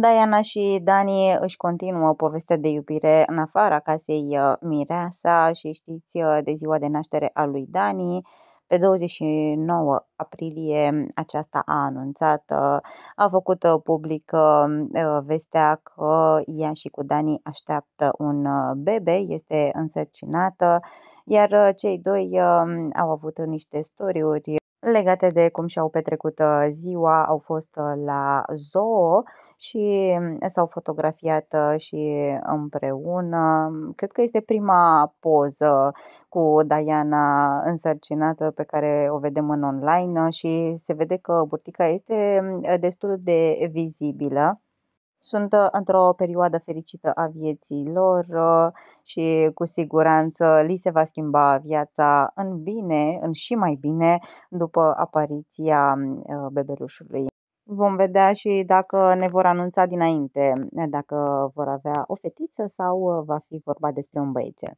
Diana și Dani își continuă povestea de iubire în afara casei uh, Mireasa și știți uh, de ziua de naștere a lui Dani. Pe 29 aprilie aceasta a anunțat, uh, a făcut public vestea că ea și cu Dani așteaptă un bebe, este însărcinată, iar cei doi au avut niște storiuri legate de cum și-au petrecut uh, ziua, au fost uh, la zoo și mm, s-au fotografiat uh, și împreună. Cred că este prima poză cu Diana însărcinată pe care o vedem în online și se vede că burtica este mm, destul de vizibilă. Sunt uh, într-o perioadă fericită a vieții lor uh, și cu siguranță li se va schimba viața în bine, în și mai bine, după apariția uh, bebelușului. Vom vedea și dacă ne vor anunța dinainte dacă vor avea o fetiță sau va fi vorba despre un băiețel.